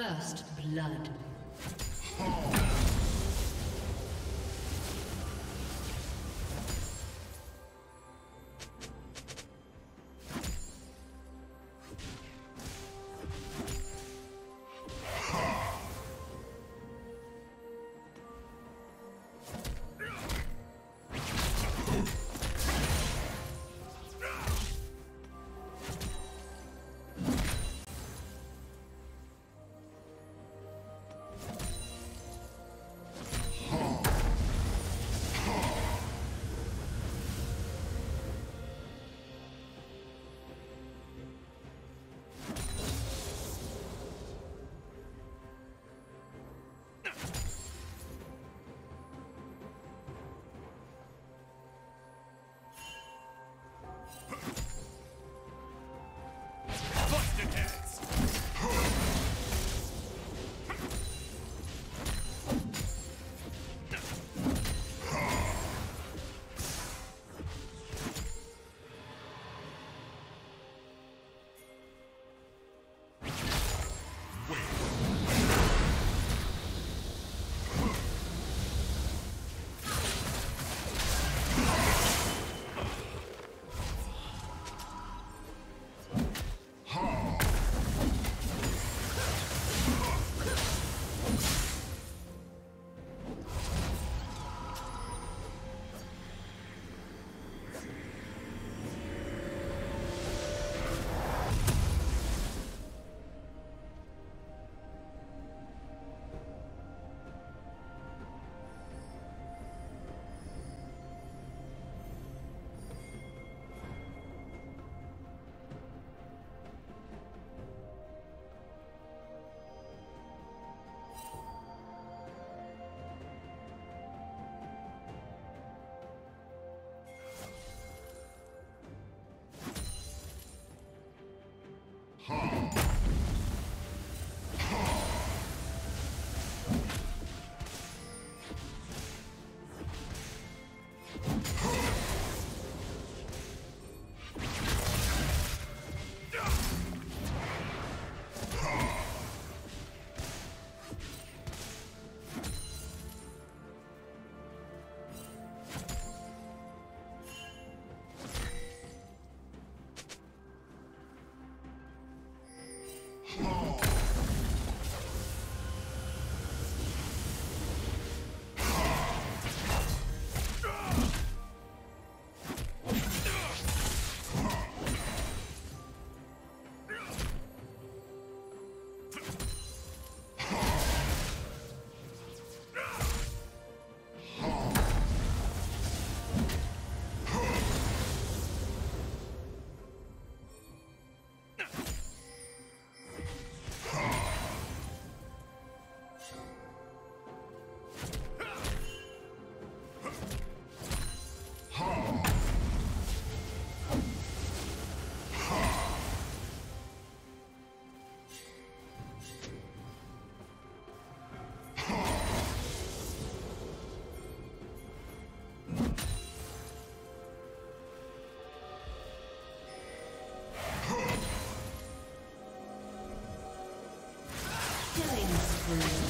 First blood. Ha! Three.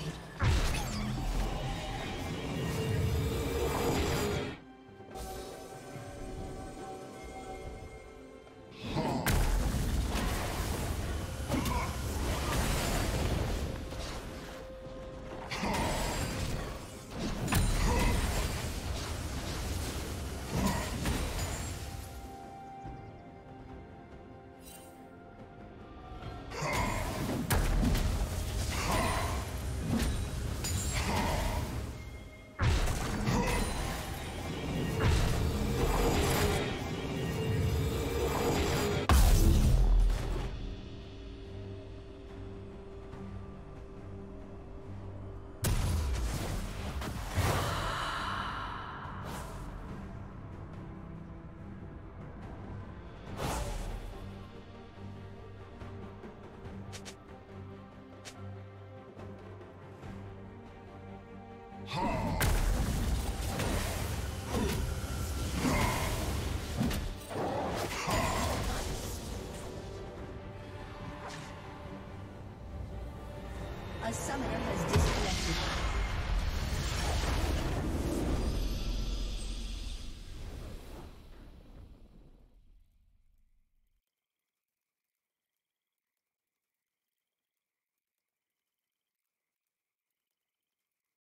Ha!